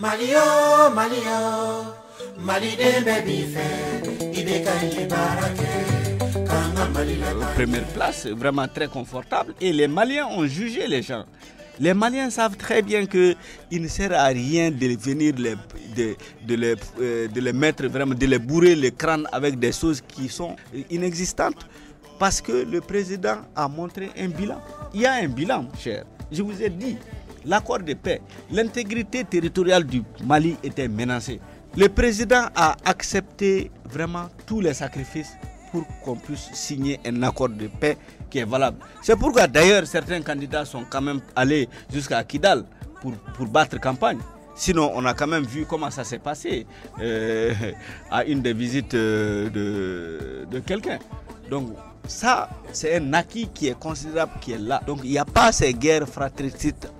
Malio, Malio, Mali Première place, vraiment très confortable. Et les Maliens ont jugé les gens. Les Maliens savent très bien qu'il ne sert à rien de venir les, de, de, les, euh, de les mettre vraiment, de les bourrer le crâne avec des choses qui sont inexistantes. Parce que le président a montré un bilan. Il y a un bilan, cher. Je vous ai dit, l'accord de paix, l'intégrité territoriale du Mali était menacée. Le président a accepté vraiment tous les sacrifices pour qu'on puisse signer un accord de paix qui est valable. C'est pourquoi d'ailleurs certains candidats sont quand même allés jusqu'à Kidal pour, pour battre campagne. Sinon, on a quand même vu comment ça s'est passé euh, à une des visites euh, de, de quelqu'un. Donc, ça, c'est un acquis qui est considérable, qui est là. Donc, il n'y a pas ces guerres fratricides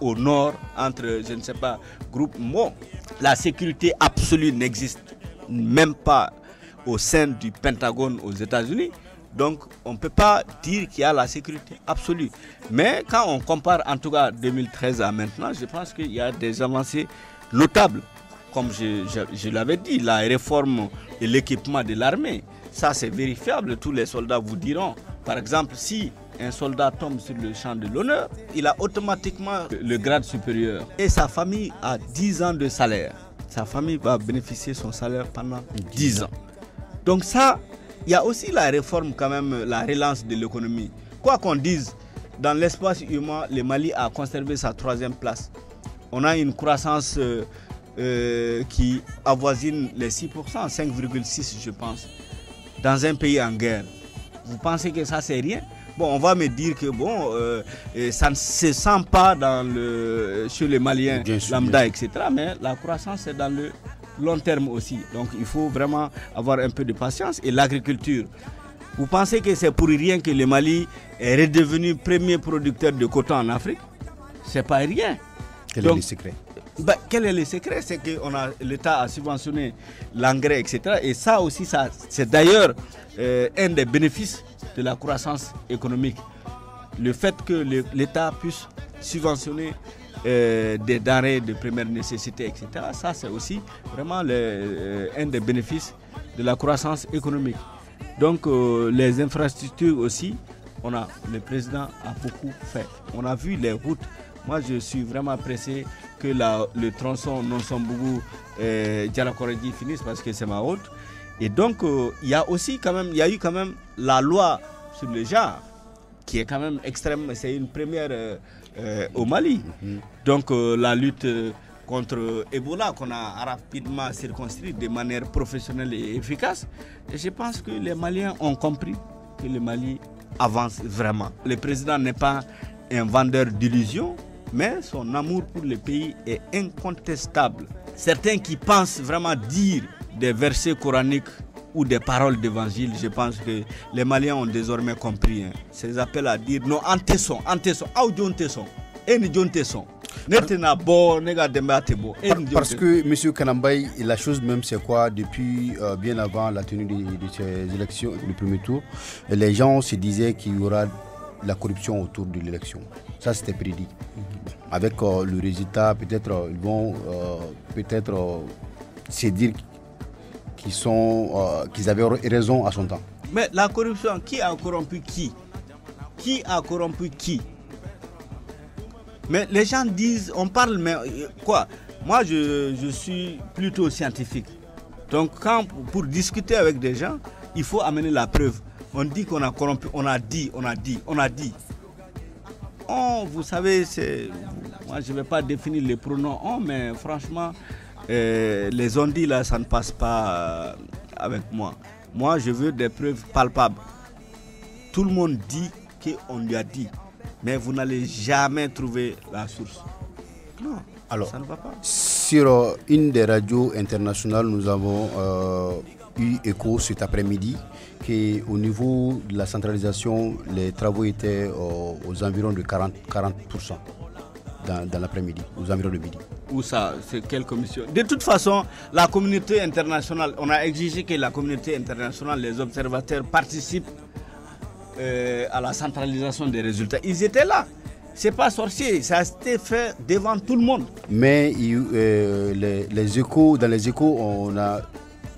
au nord entre, je ne sais pas, groupes. Bon, la sécurité absolue n'existe même pas au sein du Pentagone aux États-Unis. Donc, on ne peut pas dire qu'il y a la sécurité absolue. Mais quand on compare en tout cas 2013 à maintenant, je pense qu'il y a des avancées notables. Comme je, je, je l'avais dit, la réforme et l'équipement de l'armée, ça c'est vérifiable. Tous les soldats vous diront. Par exemple, si un soldat tombe sur le champ de l'honneur, il a automatiquement le grade supérieur. Et sa famille a 10 ans de salaire. Sa famille va bénéficier son salaire pendant 10 ans. Donc ça, il y a aussi la réforme quand même, la relance de l'économie. Quoi qu'on dise, dans l'espace humain, le Mali a conservé sa troisième place. On a une croissance euh, euh, qui avoisine les 6%, 5,6% je pense, dans un pays en guerre. Vous pensez que ça c'est rien? Bon, on va me dire que bon, euh, ça ne se sent pas dans le, chez les Maliens lambda, etc. Mais la croissance c'est dans le long terme aussi. Donc il faut vraiment avoir un peu de patience. Et l'agriculture, vous pensez que c'est pour rien que le Mali est redevenu premier producteur de coton en Afrique? C'est pas rien. Quel Donc, est le secret? bah, quel est le secret? C'est que l'État a subventionné l'engrais, etc. Et ça aussi, ça, c'est d'ailleurs euh, un des bénéfices de la croissance économique. Le fait que l'État puisse subventionner euh, des denrées de première nécessité, etc. Ça, c'est aussi vraiment euh, un des bénéfices de la croissance économique. Donc, euh, les infrastructures aussi, on a, le président a beaucoup fait. On a vu les routes. Moi, je suis vraiment pressé que le tronçon non Sombougou euh, Djalakoredji finisse parce que c'est ma route. Et donc, euh, il y a aussi quand même, il y a eu quand même la loi sur le genre qui est quand même extrême. C'est une première euh, euh, au Mali. Mm -hmm. Donc, la lutte contre Ebola qu'on a rapidement circonscrit de manière professionnelle et efficace. Et je pense que les Maliens ont compris que le Mali avance vraiment. Le président n'est pas un vendeur d'illusions, mais son amour pour le pays est incontestable. Certains qui pensent vraiment dire des versets coraniques ou des paroles d'évangile, je pense que les Maliens ont désormais compris. Hein. Ces appels à dire non, antesson, antesson, au tesson, et ni tesson. Parce que M. Kanambay, la chose même, c'est quoi? Depuis euh, bien avant la tenue de, de, ces élections, le premier tour, les gens se disaient qu'il y aura la corruption autour de l'élection. Ça, c'était prédit. -hmm. Avec euh, le résultat, peut-être euh, ils vont peut-être se dire qu'ils sont, qu'ils avaient raison à son temps. Mais la corruption, qui a corrompu qui? Qui a corrompu qui? Mais les gens disent, on parle, mais quoi? Moi, je, je, suis plutôt scientifique. Donc, quand, pour discuter avec des gens, il faut amener la preuve. On dit qu'on a corrompu, on a dit, on a dit, on a dit. On, vous savez, c'est. Moi, je ne vais pas définir les pronoms on, mais franchement, euh, les on dit là, ça ne passe pas euh, avec moi. Moi, je veux des preuves palpables. Tout le monde dit qu'on lui a dit mais vous n'allez jamais trouver la source. Non, Alors, ça ne va pas. Sur euh, une des radios internationales, nous avons euh, eu écho cet après-midi qu'au niveau de la centralisation, les travaux étaient euh, aux environs de 40%, 40 dans, dans l'après-midi, aux environs de midi. Où ça C'est quelle commission? De toute façon, la communauté internationale, on a exigé que la communauté internationale, les observateurs participent euh, à la centralisation des résultats. Ils étaient là. c'est pas sorcier, ça a été fait devant tout le monde. Mais euh, les, échos, dans les échos, on a,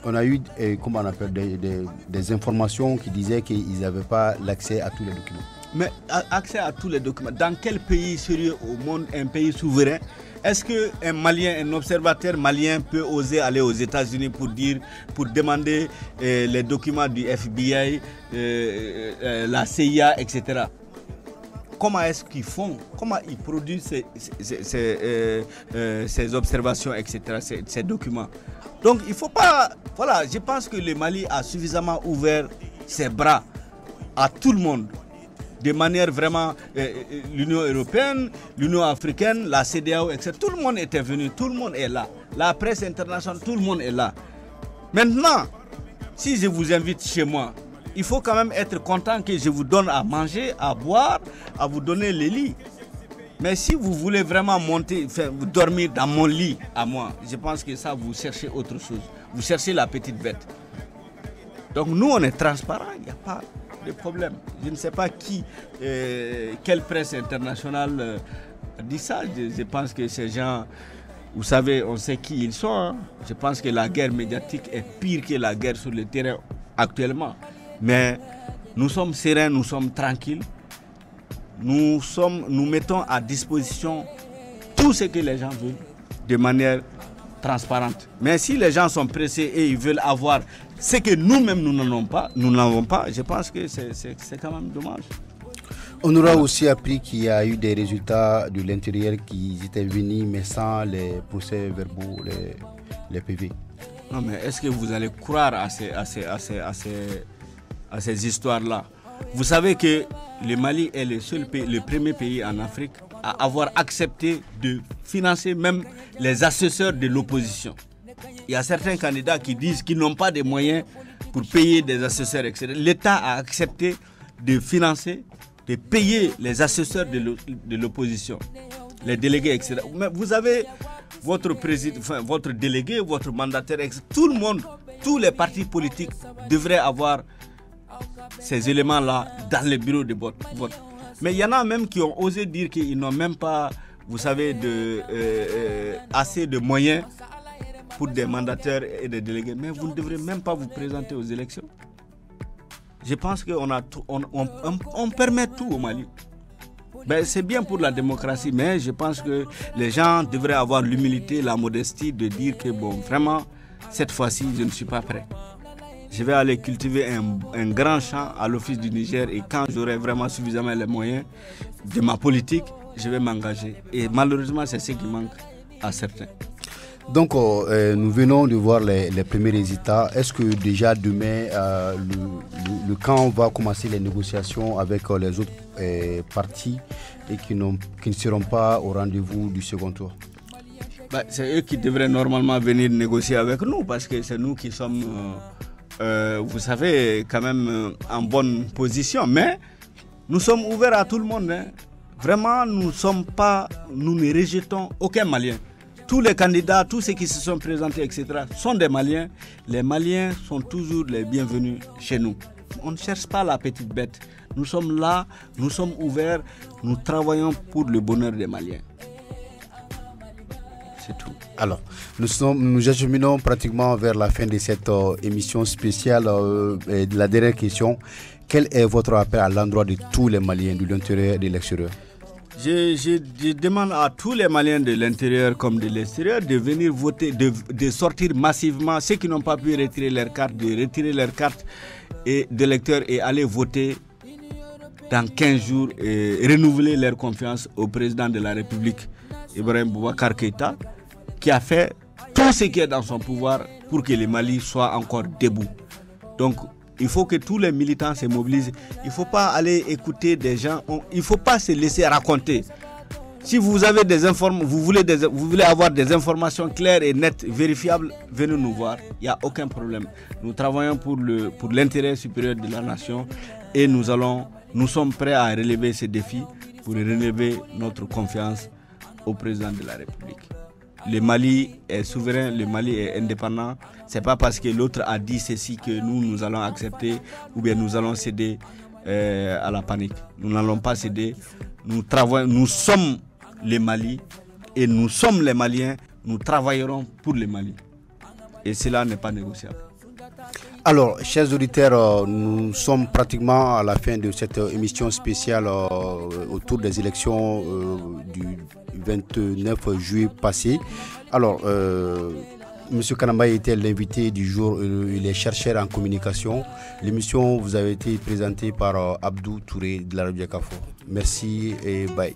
on a eu, euh, comment on appelle, des, informations qui disaient qu'ils n'avaient pas l'accès à tous les documents. Mais accès à tous les documents, dans quel pays sérieux au monde, un pays souverain, est-ce qu'un Malien, un observateur malien peut oser aller aux États-Unis pour dire, pour demander euh, les documents du FBI, la CIA, etc comment est-ce qu'ils font, comment ils produisent ces, euh, euh, observations, etc., ces, documents? Donc il ne faut pas... Voilà, je pense que le Mali a suffisamment ouvert ses bras à tout le monde de manière vraiment euh, l'Union européenne, l'Union africaine, la CDAO, etc. Tout le monde était venu, tout le monde est là. La presse internationale, tout le monde est là. Maintenant, si je vous invite chez moi, il faut quand même être content que je vous donne à manger, à boire, à vous donner les lits. Mais si vous voulez vraiment monter, dormir dans mon lit à moi, je pense que ça, vous cherchez autre chose. Vous cherchez la petite bête. Donc nous, on est transparent, il n'y a pas problème. Je ne sais pas qui, euh, quelle presse internationale euh, dit ça. Je, pense que ces gens, vous savez, on sait qui ils sont. Hein. Je pense que la guerre médiatique est pire que la guerre sur le terrain actuellement. Mais nous sommes sereins, nous sommes tranquilles. Nous, sommes, nous mettons à disposition tout ce que les gens veulent de manière transparente. Mais si les gens sont pressés et ils veulent avoir ce que nous-mêmes nous n'en avons pas, nous n'avons pas, je pense que c'est quand même dommage. On aura aussi appris qu'il y a eu des résultats de l'intérieur qui étaient venus, mais sans les procès verbaux, les, les PV. Non, mais est-ce que vous allez croire à ces, à ces, à ces, à ces à ces histoires-là? Vous savez que le Mali est le, seul pays, le premier pays en Afrique à avoir accepté de financer même les assesseurs de l'opposition. Il y a certains candidats qui disent qu'ils n'ont pas de moyens pour payer des assesseurs, etc. L'État a accepté de financer, de payer les assesseurs de l'opposition, les délégués, etc. Vous avez votre président, votre délégué, votre mandataire, etc. Tout le monde, tous les partis politiques devraient avoir ces éléments-là dans les bureaux de vote. Mais il y en a même qui ont osé dire qu'ils n'ont même pas, vous savez, de, euh, euh, assez de moyens pour des mandataires et des délégués. Mais vous ne devrez même pas vous présenter aux élections. Je pense qu'on a on, on, permet tout au Mali. Ben, c'est bien pour la démocratie, mais je pense que les gens devraient avoir l'humilité, la modestie de dire que, bon, vraiment, cette fois-ci, je ne suis pas prêt je vais aller cultiver un, grand champ à l'Office du Niger et quand j'aurai vraiment suffisamment les moyens de ma politique, je vais m'engager. Et malheureusement, c'est ce qui manque à certains. Donc, euh, euh, nous venons de voir les, premiers résultats. Est-ce que déjà demain, euh, le, camp va commencer les négociations avec les autres partis et qui, qui, ne seront pas au rendez-vous du second tour? Bah, C'est eux qui devraient normalement venir négocier avec nous parce que c'est nous qui sommes euh, vous savez, quand même euh, en bonne position. Mais nous sommes ouverts à tout le monde. Hein. Vraiment, nous nous ne rejetons aucun Malien. Tous les candidats, tous ceux qui se sont présentés, etc., sont des Maliens. Les Maliens sont toujours les bienvenus chez nous. On ne cherche pas la petite bête. Nous sommes là, nous sommes ouverts, nous travaillons pour le bonheur des Maliens. C'est tout. Alors, nous, sommes, nous acheminons pratiquement vers la fin de cette euh, émission spéciale. Euh, de la dernière question, quel est votre appel à l'endroit de tous les Maliens de l'intérieur et de l'extérieur? Je, demande à tous les Maliens de l'intérieur comme de l'extérieur de venir voter, de, de, sortir massivement. Ceux qui n'ont pas pu retirer leur carte, de retirer leur carte et de lecteur et aller voter dans 15 jours et renouveler leur confiance au président de la République, Ibrahim Boubacar Keïta qui a fait tout ce qui est dans son pouvoir pour que le Mali soit encore debout. Donc, il faut que tous les militants se mobilisent. Il ne faut pas aller écouter des gens. il ne faut pas se laisser raconter. Si vous avez des inform vous voulez vous voulez avoir des informations claires et nettes, vérifiables, venez nous voir. Il n'y a aucun problème. Nous travaillons pour pour l'intérêt supérieur de la nation et nous allons, nous sommes prêts à relever ces défis pour relever notre confiance au président de la République le Mali est souverain, le Mali est indépendant. C'est pas parce que l'autre a dit ceci que nous, nous allons accepter ou bien nous allons céder euh, à la panique. Nous n'allons pas céder. Nous, nous sommes les Mali et nous sommes les Maliens. Nous travaillerons pour les Mali. Et cela n'est pas négociable. Alors, chers auditeurs, euh, nous sommes pratiquement à la fin de cette émission spéciale euh, autour des élections du 29 juillet passé. Alors, Monsieur Kanamba était l'invité du jour, il est chercheur en communication. L'émission vous a été présentée par euh, Abdou Touré de la Cafo. Merci et bye.